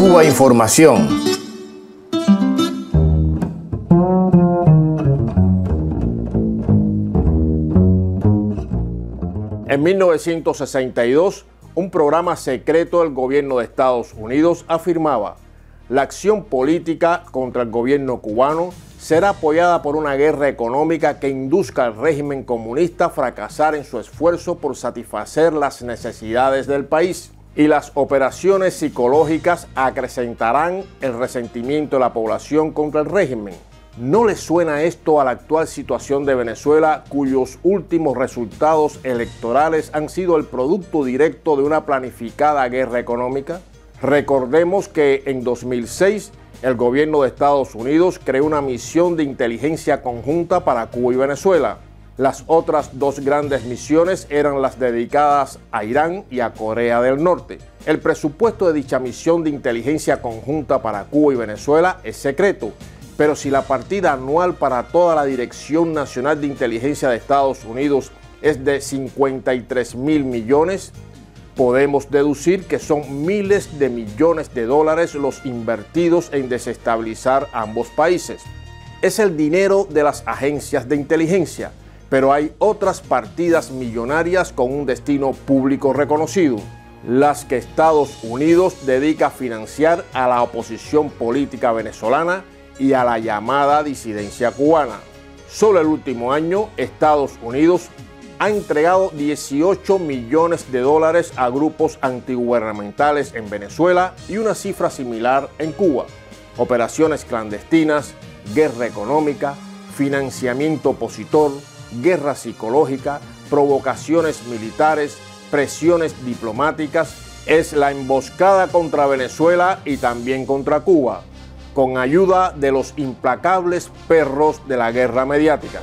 Cuba Información. En 1962, un programa secreto del gobierno de Estados Unidos afirmaba, la acción política contra el gobierno cubano será apoyada por una guerra económica que induzca al régimen comunista a fracasar en su esfuerzo por satisfacer las necesidades del país. Y las operaciones psicológicas acrecentarán el resentimiento de la población contra el régimen. ¿No le suena esto a la actual situación de Venezuela, cuyos últimos resultados electorales han sido el producto directo de una planificada guerra económica? Recordemos que en 2006 el gobierno de Estados Unidos creó una misión de inteligencia conjunta para Cuba y Venezuela. Las otras dos grandes misiones eran las dedicadas a Irán y a Corea del Norte. El presupuesto de dicha misión de inteligencia conjunta para Cuba y Venezuela es secreto, pero si la partida anual para toda la Dirección Nacional de Inteligencia de Estados Unidos es de 53 mil millones, podemos deducir que son miles de millones de dólares los invertidos en desestabilizar ambos países. Es el dinero de las agencias de inteligencia, pero hay otras partidas millonarias con un destino público reconocido, las que Estados Unidos dedica a financiar a la oposición política venezolana y a la llamada disidencia cubana. Solo el último año, Estados Unidos ha entregado 18 millones de dólares a grupos antigubernamentales en Venezuela y una cifra similar en Cuba. Operaciones clandestinas, guerra económica, financiamiento opositor, guerra psicológica, provocaciones militares, presiones diplomáticas, es la emboscada contra Venezuela y también contra Cuba, con ayuda de los implacables perros de la guerra mediática.